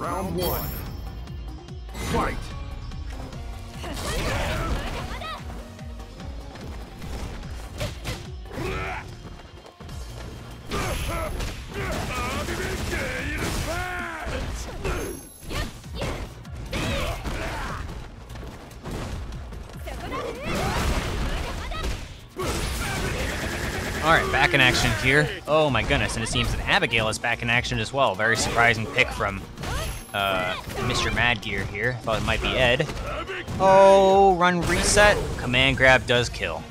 Round one. Fight! Alright, back in action here. Oh my goodness, and it seems that Abigail is back in action as well. Very surprising pick from uh, Mr. Mad Gear here. Thought it might be Ed. Oh, run reset. Command grab does kill.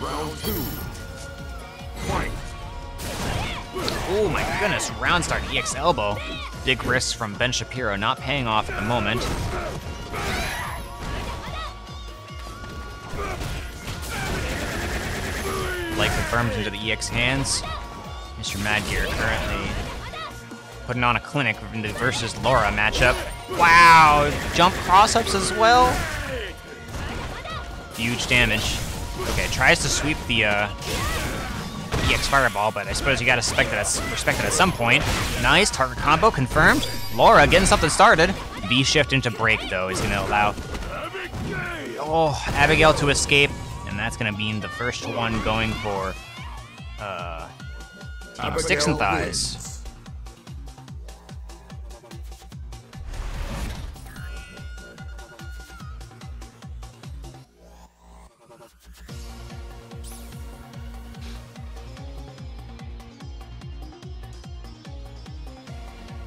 Round two. Fight! Oh my goodness, round start EX elbow. Big risks from Ben Shapiro not paying off at the moment. Light confirmed into the EX hands. Mr. Mad Gear currently putting on a clinic in the versus Laura matchup. Wow, jump cross-ups as well. Huge damage. Okay, tries to sweep the uh, EX Fireball, but I suppose you gotta respect that, at, respect it at some point. Nice, target combo confirmed. Laura getting something started. V shift into break, though, is gonna allow oh, Abigail to escape, and that's gonna mean the first one going for uh, Team Sticks and Thighs.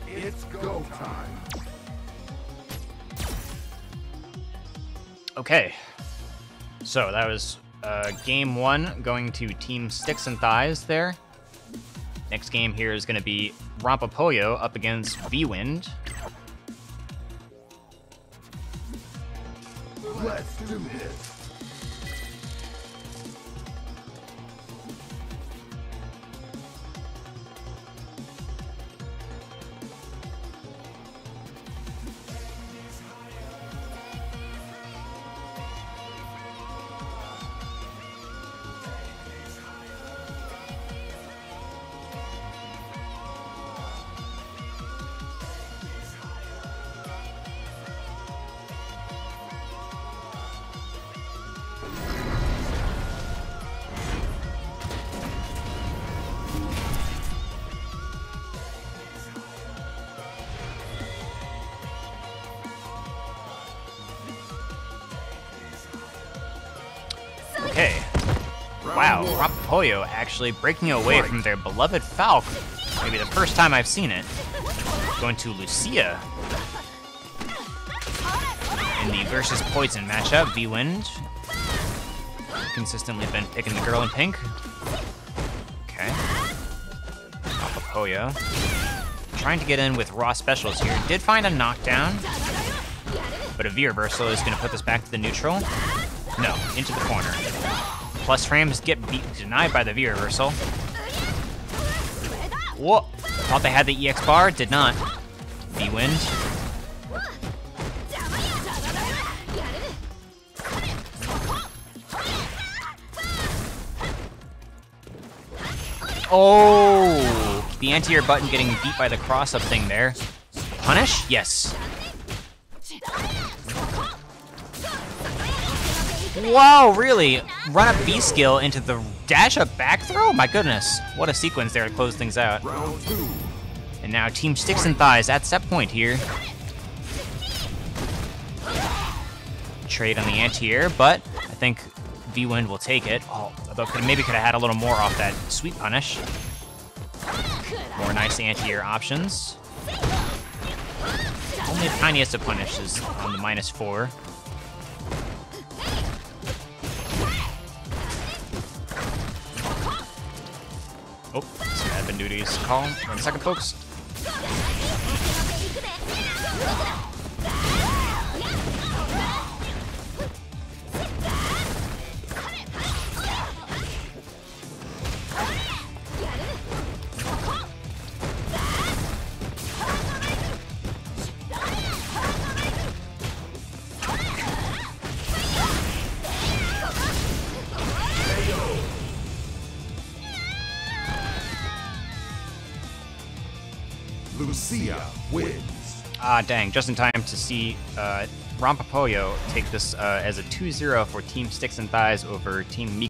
It's go time. Okay, so that was uh, game one going to Team Sticks and Thighs there. Next game here is going to be Rompapoyo up against V-Wind. Let's do this. Wow, Rompapoyo actually breaking away from their beloved Falk. Maybe the first time I've seen it. Going to Lucia. In the versus Poison matchup, V-Wind. Consistently been picking the girl in pink. Okay. Rompapoyo. Trying to get in with raw specials here. Did find a knockdown. But a V-reversal is going to put this back to the neutral. No, into the corner. Plus frames get beat, denied by the V reversal. Whoa! Thought they had the EX bar, did not. V wind. Oh! The anti-air button getting beat by the cross-up thing there. Punish? Yes. Wow, really? Run up V skill into the dash up back throw? Oh my goodness. What a sequence there to close things out. And now Team Sticks and Thighs at set point here. Trade on the anti-air, but I think V-Wind will take it. Oh, although could, maybe could have had a little more off that sweet punish. More nice anti-air options. Only the tiniest of punishes on the minus four. Oh, admin duties. Call. One second, folks. Lucia wins. Ah, dang, just in time to see uh, Rompapoyo take this uh, as a 2-0 for Team Sticks and Thighs over Team Meek.